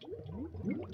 Mm-hmm.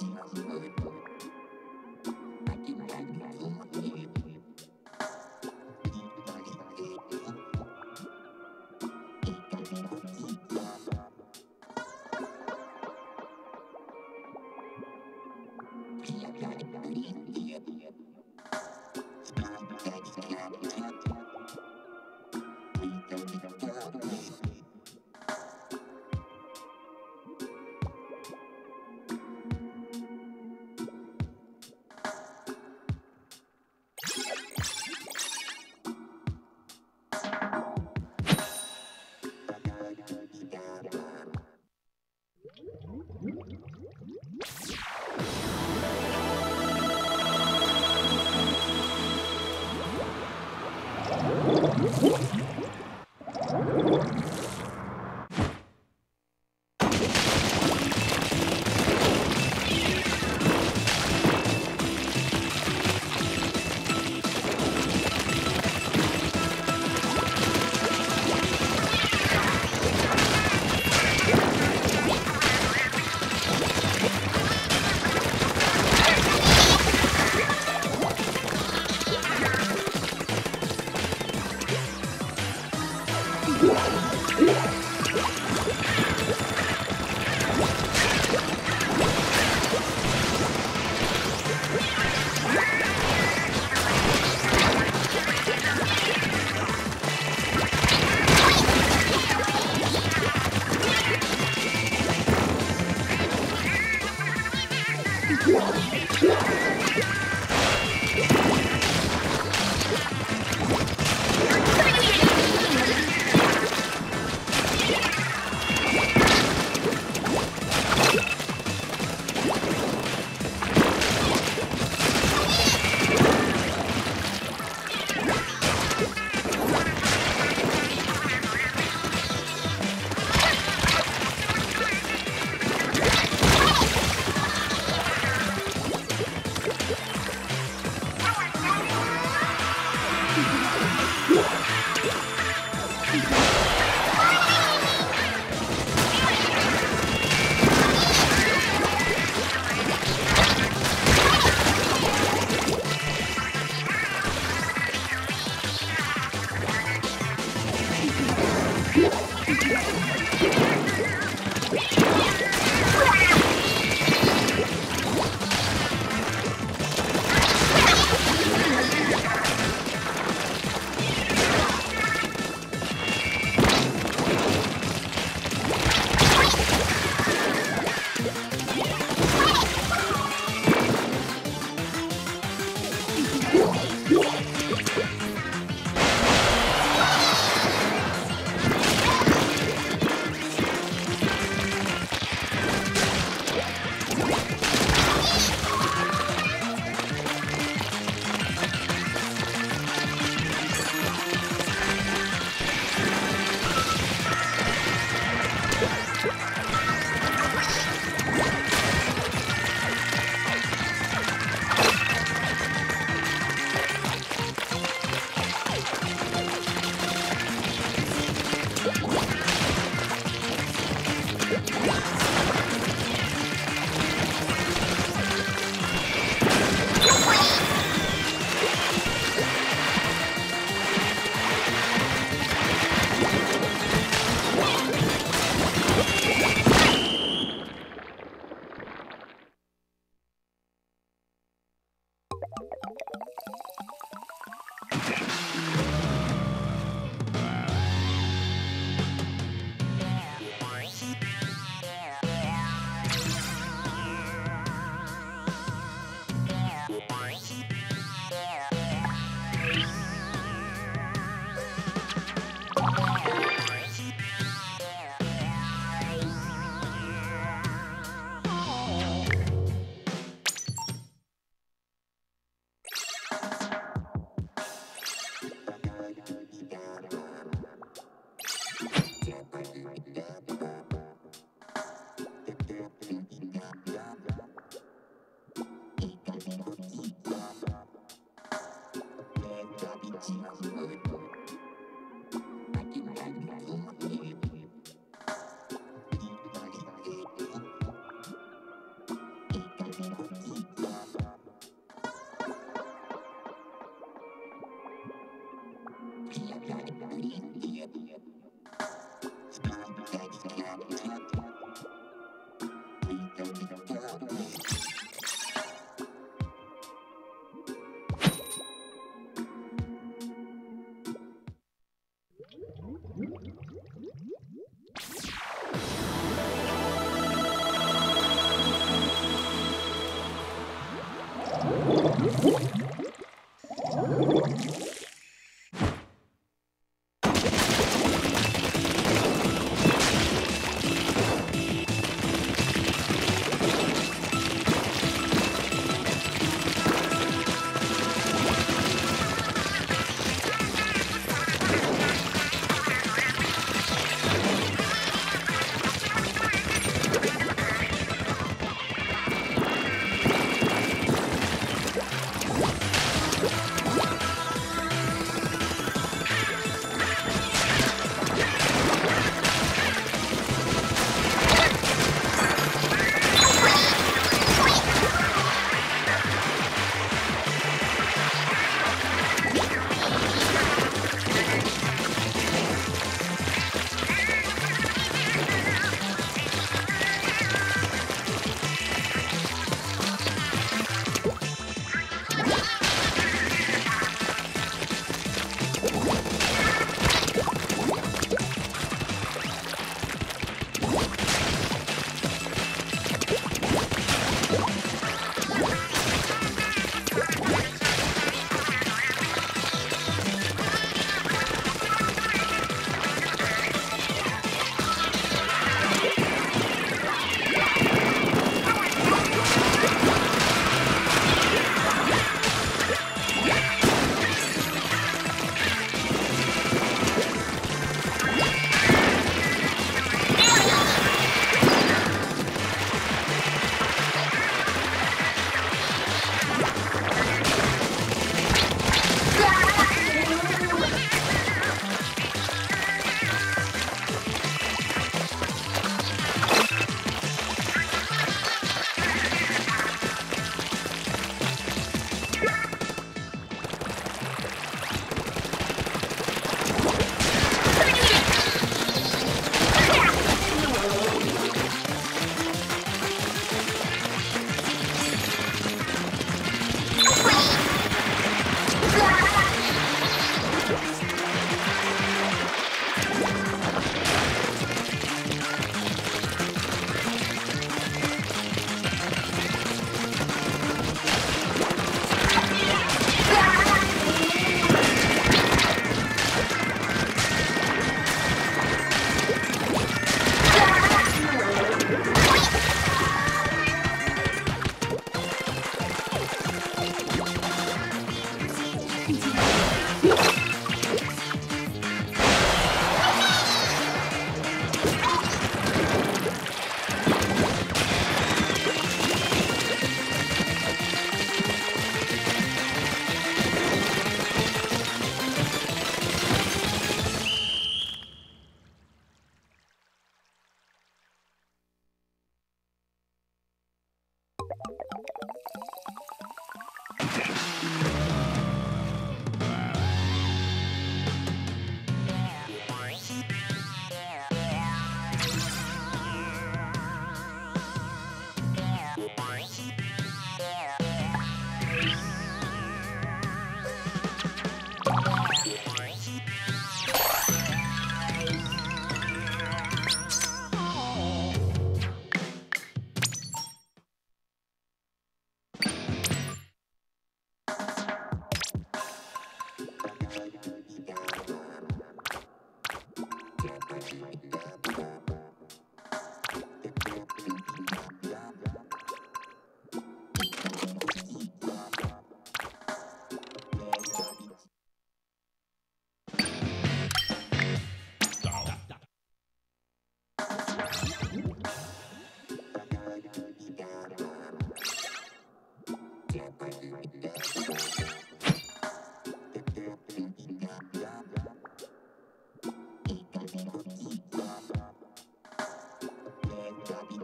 Thank you.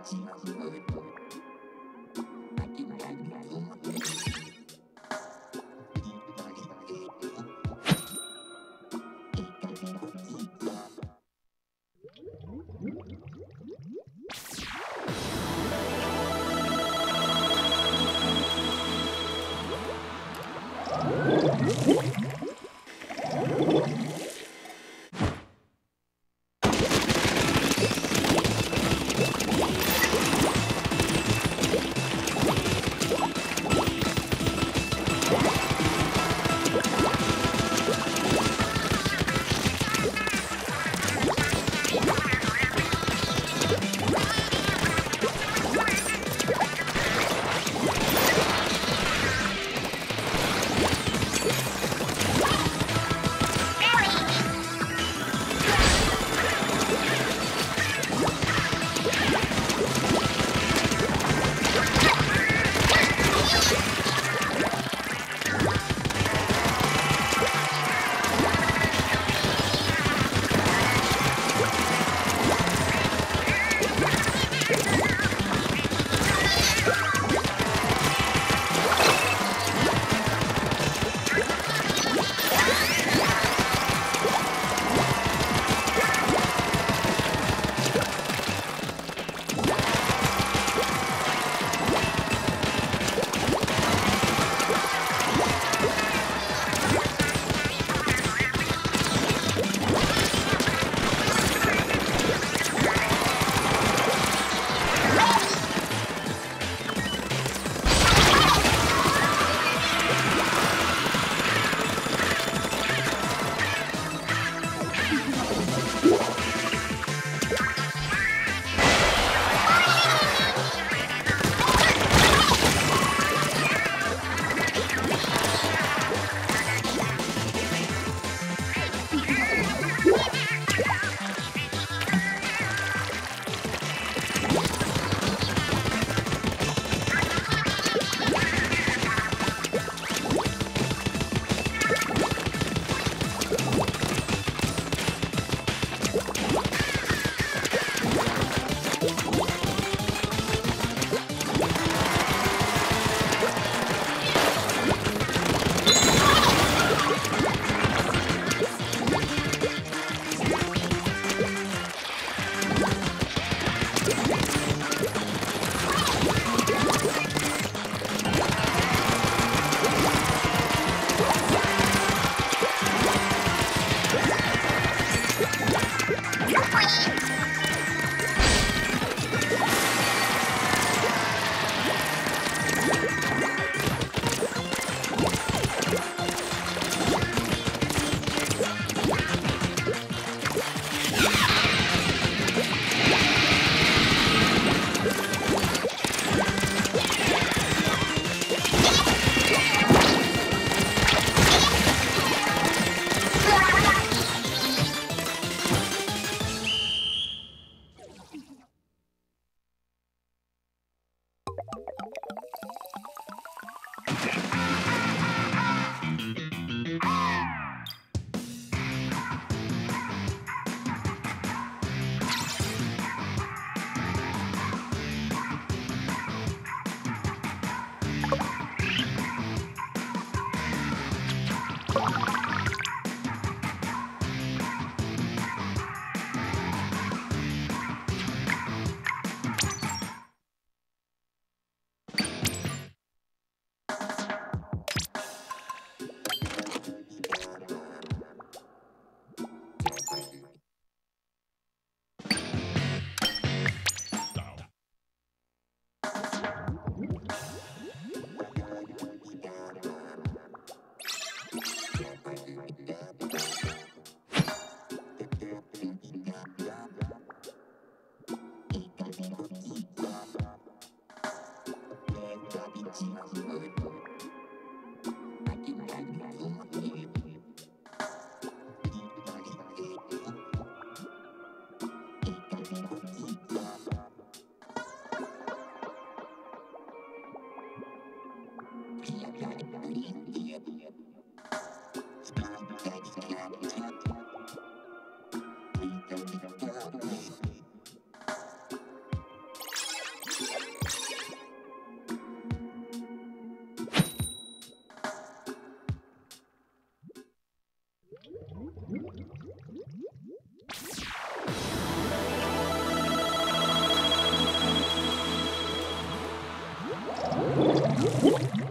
Thank you. Woo!